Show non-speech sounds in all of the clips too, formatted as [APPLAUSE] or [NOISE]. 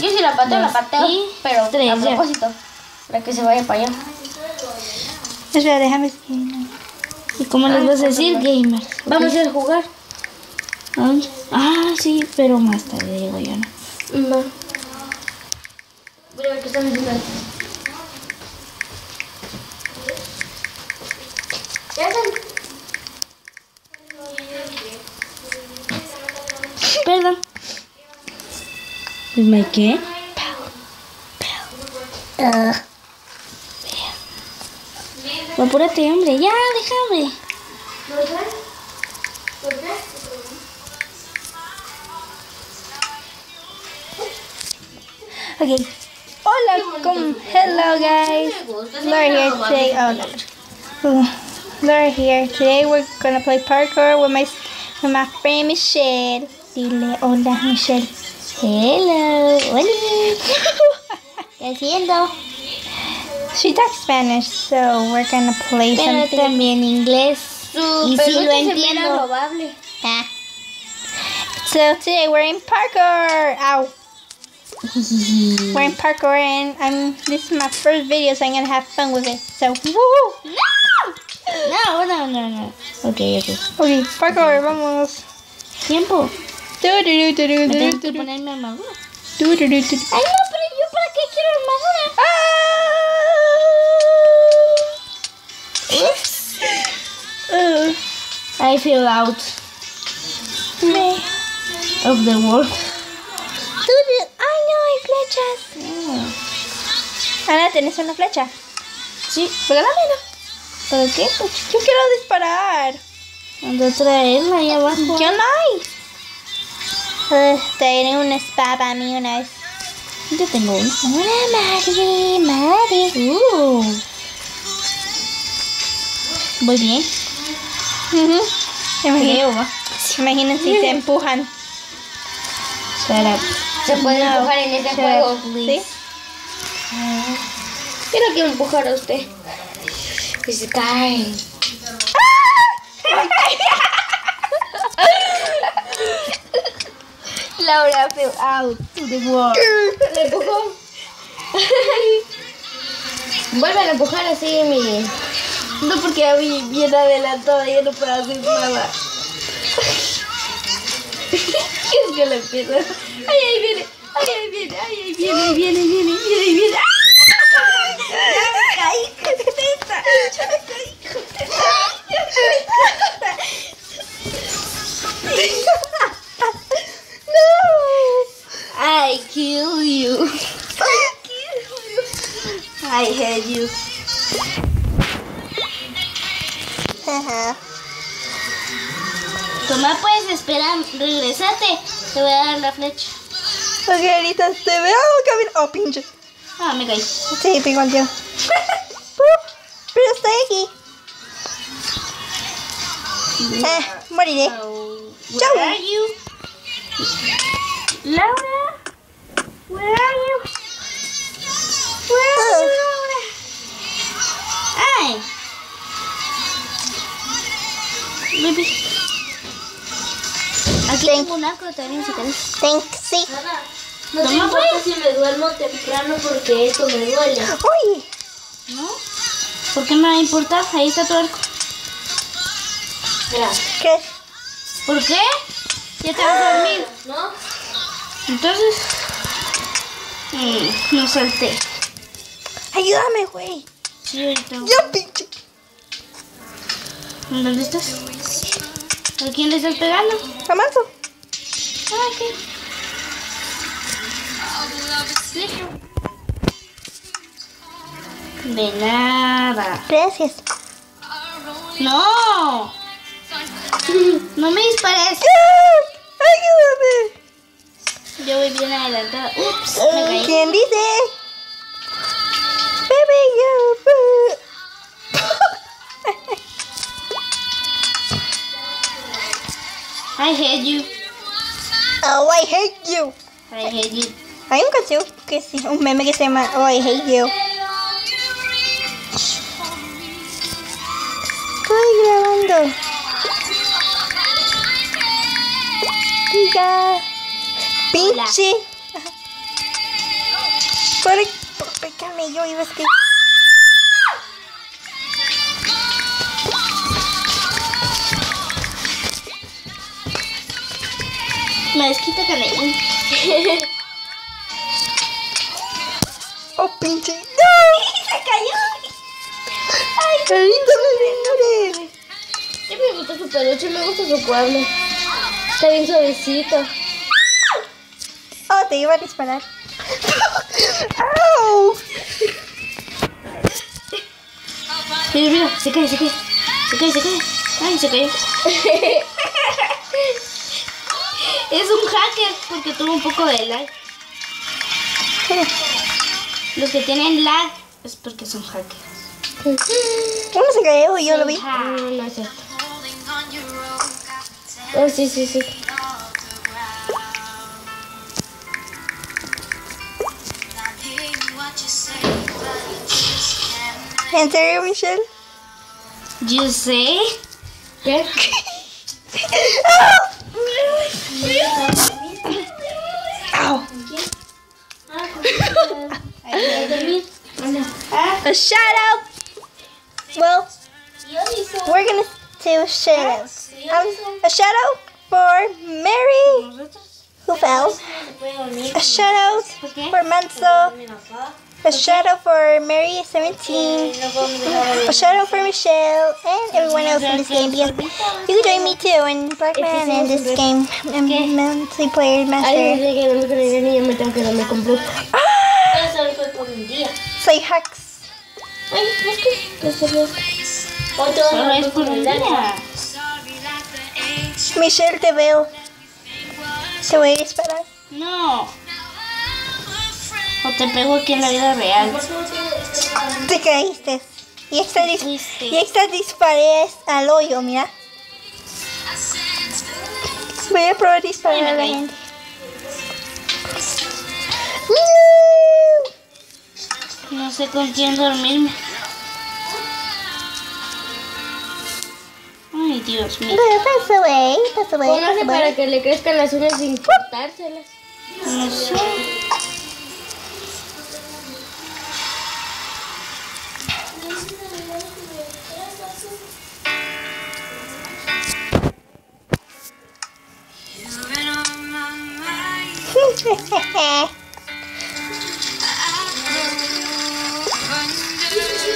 Yo si la pateo, la pateo. Pero tres, a ya. propósito. Para que se vaya para allá. Espera, déjame. ¿Y cómo les vas a decir gamers? Vamos a ir a jugar. Ah, Ah, sí, pero más tarde digo yo, ¿no? No. Voy a ver qué están diciendo. Ya están. ¿Es my qué? Ah, Apúrate, hombre. Ya, déjame. Okay. Hola, com hello guys. Laura here today. Oh no. Ooh, Laura here. Today we're gonna play parkour with my with my friend Michelle. Dile hola Michelle. Hello. Hola. ¿Qué haciendo? She talks Spanish, so we're gonna play Pero something. también inglés. Su Y sí lo entiendo. Ah. So today we're in parkour. Ow. [LAUGHS] We're in parkour and I'm this is my first video so I'm gonna have fun with it. So woo! No, no, no, no. Ok, ok. Okay, parkour, vamos. Tiempo. Que ponerme armadura. Ay, no, pero yo para qué quiero armadura. Uh, I feel out me. of the world. Ay no, hay flechas. Ana, ¿tienes una flecha? Sí. Regálamela. ¿Para qué? Pues, Yo quiero disparar. A traerla ahí abajo. No hay. Uh, [LAUGHS] te dieron una espada a mí una vez. Yo tengo uno. Una Mari, Mari. Uh. Voy bien. Creo, va. imagínense si te empujan. Para. Se puede empujar en este juego. ¿Sí? Yo no quiero empujar a usted. Se cae. Laura fell out to the world. Le empujó. [LAUGHS] Vuelve a empujar así, mi. No, porque ya vi bien adelantada y ya no puedo hacer nada. ¿Qué [LAUGHS] es que empiezo? Ay, ahí viene. Ay, ahí viene. Ay, ahí viene, ahí viene, ahí viene, ahí viene, ahí viene. ¡Ah! Ya me caí, contenta. Ya me caí, contenta. Ya me caí. I kill you. I hate you. Toma, puedes esperar, regresate. Te voy a dar la flecha. Ok, ahorita te veo camino. Oh, pinche. Ah, me caí. Sí, igual [LAUGHS] yo. Pero estoy aquí. Eh, moriré. You? Laura? Where are you? Where are you? Ay. Baby. Aquí tengo un arco también si querés. Thank, sí. No te importa pues. si me duermo temprano porque esto me duele. Uy. ¿No? ¿Por qué me va a importar? Ahí está tu arco. ¿Qué? ¿Por qué? Ya te vas a dormir. ¿no? Entonces... no salté. Ayúdame, güey. Sí, ahorita. Pinche. ¿Dónde estás? ¿A quién le estás pegando? Amanso. Ah. Listo. De nada. Gracias. No. [LAUGHS] No me dispares. Ayúdame. Yo voy bien adelantada. Ups, me caí. ¿Quién dice? Baby, you. [LAUGHS] I hate you. Oh, I hate you. I hate you. Hay un canción que sí, un meme que se llama Oh, I hate you. Estoy grabando. Diga. Pinche. Por el camello iba a escribir. Me desquita [LAUGHS] canelín. Oh, pinche. ¡No! ¡Se cayó! Carita, no. Sí, me gusta su peluche, me gusta su cuerno. Está bien suavecito. Te iba a disparar. ¡Au! Mira, mira, se cae, se cae. Se cae, se cae. Ay, se cayó. es un hacker porque tuvo un poco de lag. Los que tienen lag es porque son hackers. Uno se cayó y yo lo vi. No, no es cierto. Oh, sí, sí, sí. ¿En serio, Michelle? Yo sé. ¿Qué? A shout out. Well, we're gonna do a shout out. Um, a shout out for Mary who fell. A shout out for Manso. A shout out for Mary 17. A shout out for Michelle and everyone else in this game because you can join me too in Black Man in this game. And multiplayer Ay, master. dije que no me quería ni yo me tengo que darme con Blue. Ah, Eso fue por un día. soy hacks. Ay, es que... ¿Qué se ve? Solo es por un día. Michelle, te veo. Te voy a disparar. No. O te pego aquí en la vida real. Te caíste. Y esta, dis y esta disparé al hoyo, mira. Voy a probar disparar a la gente. ¡No! Sé con quién dormirme. Ay, Dios mío. Pass away, pass Póngase away. para que le crezcan las uñas sin cortárselas. No sé.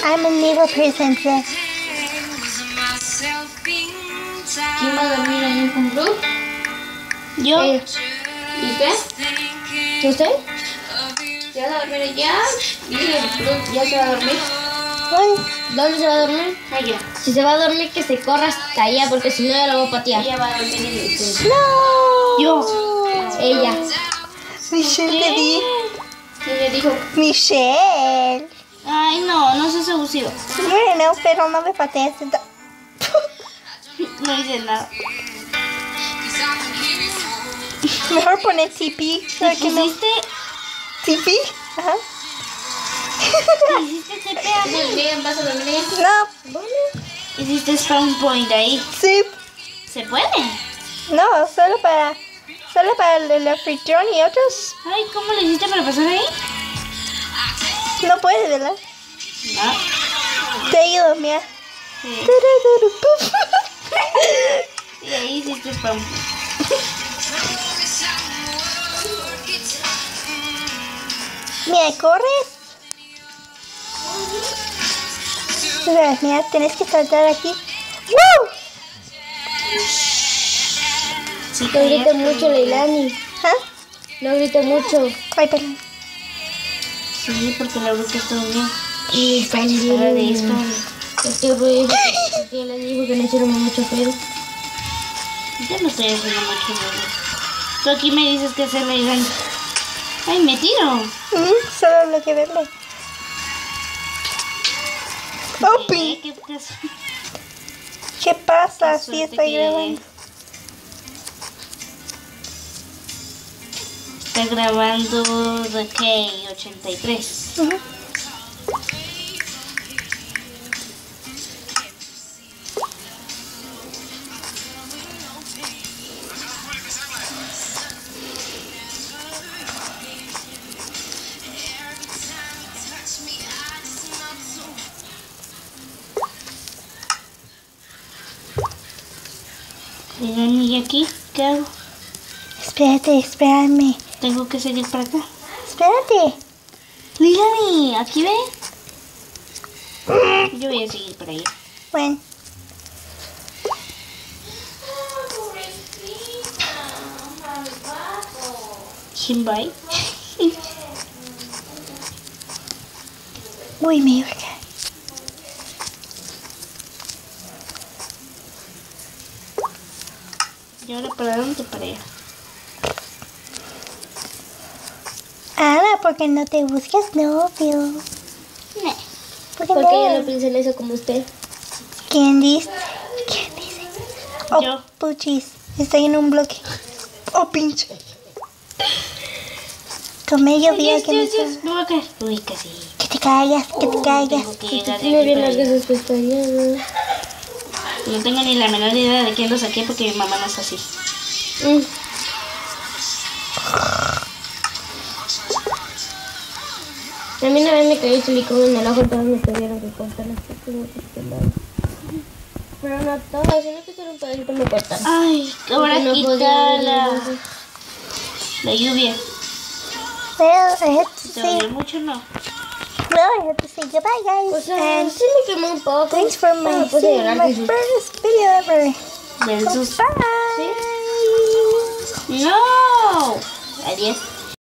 I'm evil person, so. ¿Quién va a dormir ahí con Blue? Yo. Ella. ¿Y qué? ¿Usted? ¿Se va a dormir allá? Y Blue ya se va a dormir. ¿Dónde se va a dormir? Allá. Si se va a dormir, que se corra hasta allá, porque si no, ya lo voy a patear. Ella va a dormir en el centro. No. Yo. Ella. Michelle, te vi. ¿Quién le dijo? Michelle. Ay, no, no seas abusivo. Bueno, pero no me patees. [LAUGHS] No hice nada. Mejor poner tipi. para que no- ¿Hiciste, ¿Tipi? Ajá. hiciste TPA? Bien, ¿vas a dormir? No, Hiciste spawn point ahí. sí. ¿Se puede? No, solo para. Solo para el, el anfitrión y otros. Ay, ¿cómo le hiciste para pasar ahí? No puede, ¿verdad? No. Te ayudo, mira. Sí. [LAUGHS] Y ahí hiciste point. Mira, corres. Mira, tenés que saltar aquí. ¡Woo! Sí, No grite mucho, Leilani. ¿Ah? No grite mucho. Ay, perdón. Sí, porque la bruja está bien. Y Para de también. spawn. Es que Rui que le dijo que no hicieron mucho pedo. Yo no estoy haciendo mucho ruido. Tú aquí me dices que se me gan- Ay, me tiro. Mm, solo lo que verle. Oh, pin. ¿Qué, qué, ¿Qué pasa? Sí, estoy grabando. está grabando The K83. Uh -huh. ¿y aquí qué hago? Espérate, espérame. Tengo que seguir para acá. Espérate. Lilani, aquí ve. Yo voy a seguir para allá. Bueno. ¿Quién va ahí? [LAUGHS] Uy, me iba a caer. ¿Y ahora para dónde? Para allá. Ana, ¿por qué no te buscas novio? No. ¿Por qué Porque no no? piensa en eso como usted. ¿Quién dice? ¿Quién dice? Oh, Yo. puchis. Estoy en un bloque. Oh, pinche. Día Dios, que me Dios, Dios, me voy a caer. Uy, casi. Que te caigas, que te Tiene aquí bien largas sus pestañas. ¿no? No tengo ni la menor idea de quién lo saqué porque mi mamá no es así. Mm. A mí una vez me cayó silicón en el ojo, todos me tuvieron que cortar este lado. Pero no todo, sino que solo un pedacito me cortaron. Ay, ahora no quita la, la lluvia. Well, I have to ¿Te dolió mucho no? well, I have to say goodbye, guys. O sea, and sí me quemó un poco. thanks for my, seeing llorar, my first video ever. Del. Bye. ¡No! Adiós.